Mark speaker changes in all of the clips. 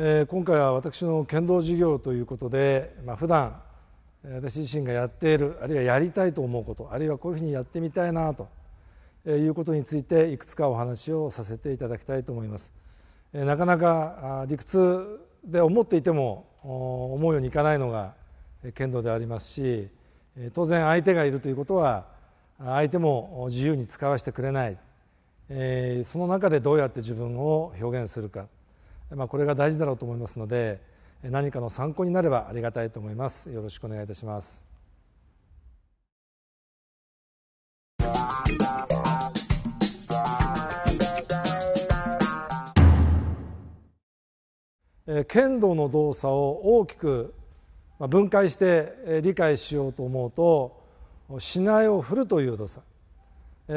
Speaker 1: えー、今回は私の剣道授業ということで、まあ、普段私自身がやっているあるいはやりたいと思うことあるいはこういうふうにやってみたいなということについていくつかお話をさせていただきたいと思います。なかなか理屈で思っていても思うようにいかないのが剣道でありますし当然相手がいるということは相手も自由に使わせてくれない。その中でどうやって自分を表現するか。まあ、これが大事だろうと思いますので何かの参考になればありがたいと思います。よろしくお願いいたします。剣道の動作を大きく分解して理解しようと思うとしないを振るという動作。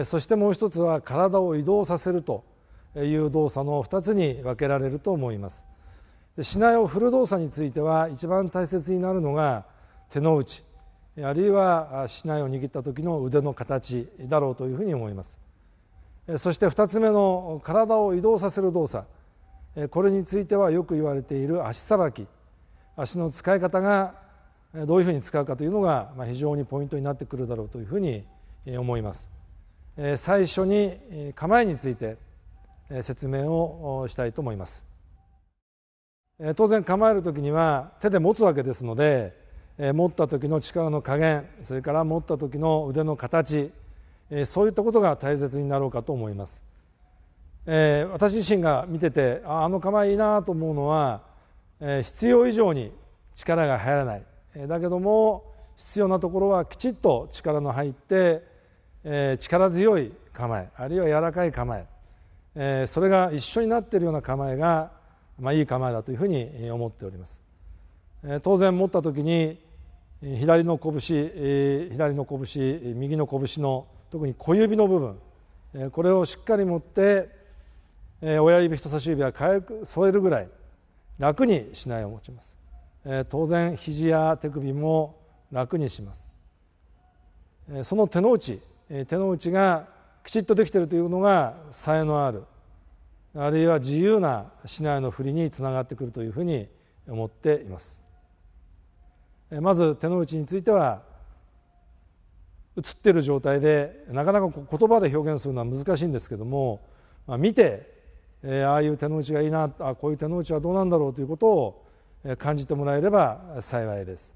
Speaker 1: そしてもう一つは体を移動させると。いう動作の2つに分けられると思います。しないを振る動作については一番大切になるのが手の内あるいはしないを握った時の腕の形だろうというふうに思います。そして2つ目の体を移動させる動作。これについてはよく言われている足さばき。足の使い方がどういうふうに使うかというのが非常にポイントになってくるだろうというふうに思います。最初に構えについて説明をしたいと思います。当然構える時には手で持つわけですので持った時の力の加減それから持った時の腕の形そういったことが大切になろうかと思います。私自身が見ててあの構えいいなと思うのは必要以上に力が入らない。だけども必要なところはきちっと力の入って力強い構えあるいは柔らかい構ええそれが一緒になっているような構えが、まあ、いい構えだというふうに思っております、え当然持った時に左の拳、え左の拳右の拳の特に小指の部分、えこれをしっかり持って、え親指人差し指は軽く添えるぐらい楽にしないを持ちます、え当然肘や手首も楽にします、えその手の内手の内がきちっとできているというのがさえのある。あるいは自由な市内の振りにつながってくるというふうに思っています。まず手の内については映っている状態でなかなか言葉で表現するのは難しいんですけども、まあ、見て、えああいう手の内がいいなあこういう手の内はどうなんだろうということを感じてもらえれば幸いです。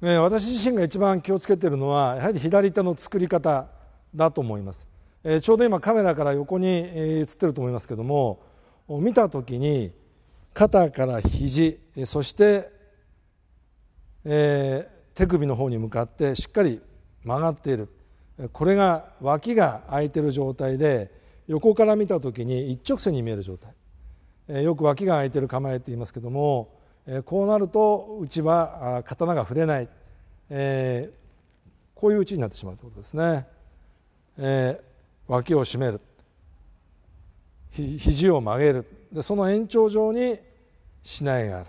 Speaker 1: 私自身が一番気をつけているのはやはり左手の作り方。だと思います、えー、ちょうど今カメラから横に映ってると思いますけども見た時に肩から肘そして、えー、手首の方に向かってしっかり曲がっている。これが脇が空いてる状態で横から見た時に一直線に見える状態、えー、よく脇が空いてる構えって言いますけども、えー、こうなると内は刀が触れない、えー、こういう打ちになってしまうということですね。えー、脇を締める。肘を曲げる。でその延長上にしないがある。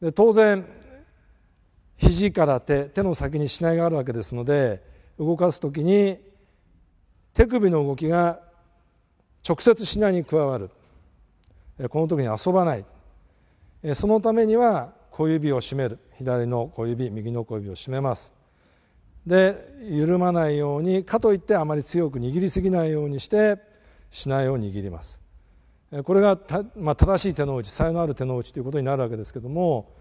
Speaker 1: で当然肘から手手の先にしないがあるわけですので動かす時に手首の動きが直接しないに加わる。この時に遊ばない。そのためには小指を締める。左の小指右の小指を締めます。で緩まないようにかといってあまり強く握りすぎないようにしてしないを握ります。これがまあ、正しい手の内才のある手の内ということになるわけですけども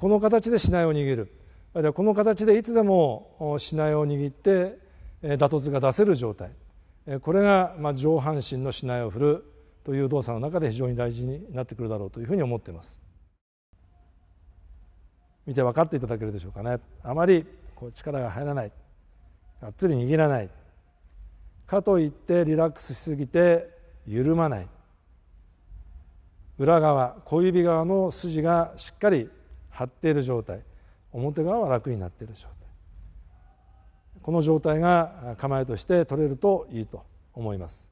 Speaker 1: この形でしないを握る。あるいはこの形でいつでもしないを握って打突が出せる状態。これがまあ上半身のしないを振るという動作の中で非常に大事になってくるだろうというふうに思っています。見て分かっていただけるでしょうかね。あまりこう力が入らない。がっつり握らない。かといってリラックスしすぎて緩まない。裏側小指側の筋がしっかり張っている状態。表側は楽になっている状態。この状態が構えとして取れるといいと思います、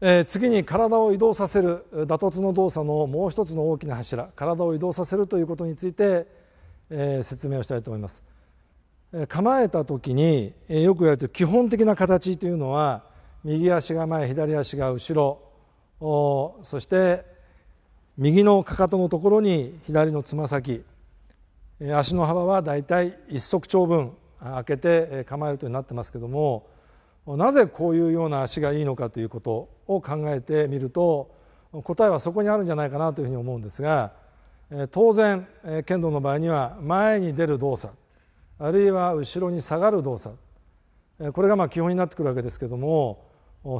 Speaker 1: えー、次に体を移動させる打突の動作のもう一つの大きな柱。体を移動させるということについてえ説明をしたいと思います。構えた時によく言われている基本的な形というのは右足が前左足が後ろそして右のかかとのところに左のつま先足の幅はだいたい一足長分開けて構えるとになってますけどもなぜこういうような足がいいのかということを考えてみると答えはそこにあるんじゃないかなというふうに思うんですが当然剣道の場合には前に出る動作あるいは後ろに下がる動作これがまあ基本になってくるわけですけども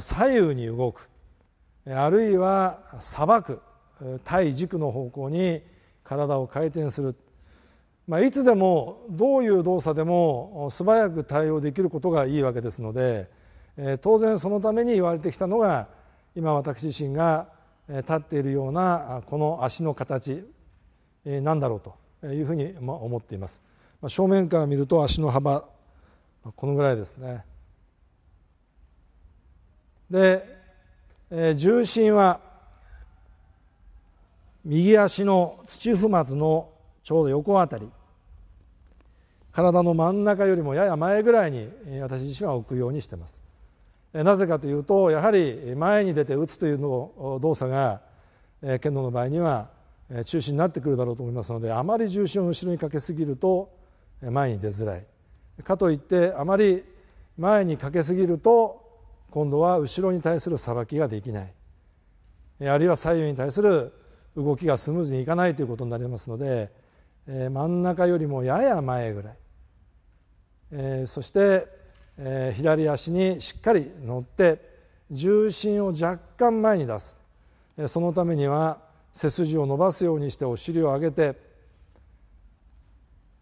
Speaker 1: 左右に動くあるいはさばく対軸の方向に体を回転する。まあ、いつでもどういう動作でも素早く対応できることがいいわけですので、当然そのために言われてきたのが今私自身が立っているようなこの足の形なんだろうというふうに思っています。正面から見ると足の幅このぐらいですね。で重心は右足の土踏まずのちょうど横あたり。体の真ん中よりもやや前ぐらいに私自身は置くようにしてます。なぜかというとやはり前に出て打つというの動作が剣道の場合には中心になってくるだろうと思いますのであまり重心を後ろにかけすぎると前に出づらい。かといってあまり前にかけすぎると今度は後ろに対するさばきができない。あるいは左右に対する動きがスムーズにいかないということになりますので真ん中よりもやや前ぐらい、そして、左足にしっかり乗って重心を若干前に出す。そのためには背筋を伸ばすようにしてお尻を上げて、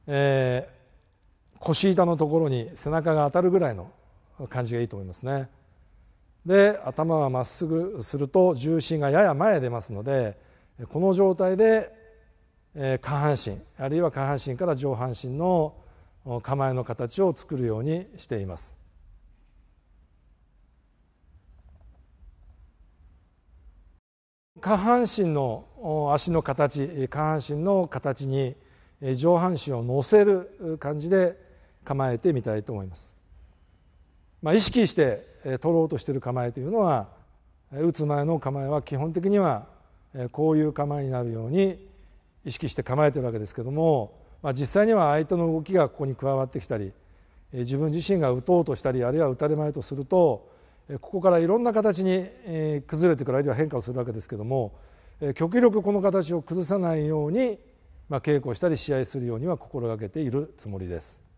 Speaker 1: え腰板のところに背中が当たるぐらいの感じがいいと思いますね。で頭はまっすぐすると重心がやや前へ出ますのでこの状態で下半身あるいは下半身から上半身の構えの形を作るようにしています。下半身の足の形下半身の形に上半身を乗せる感じで構えてみたいと思います、まあ、意識して取ろうとしている構えというのは打つ前の構えは基本的にはこういう構えになるように意識して構えてるわけですけども、まあ、実際には相手の動きがここに加わってきたり自分自身が打とうとしたりあるいは打たれまいとするとここからいろんな形に崩れてくるあるいは変化をするわけですけども極力この形を崩さないように、稽古したり試合するようには心がけているつもりです。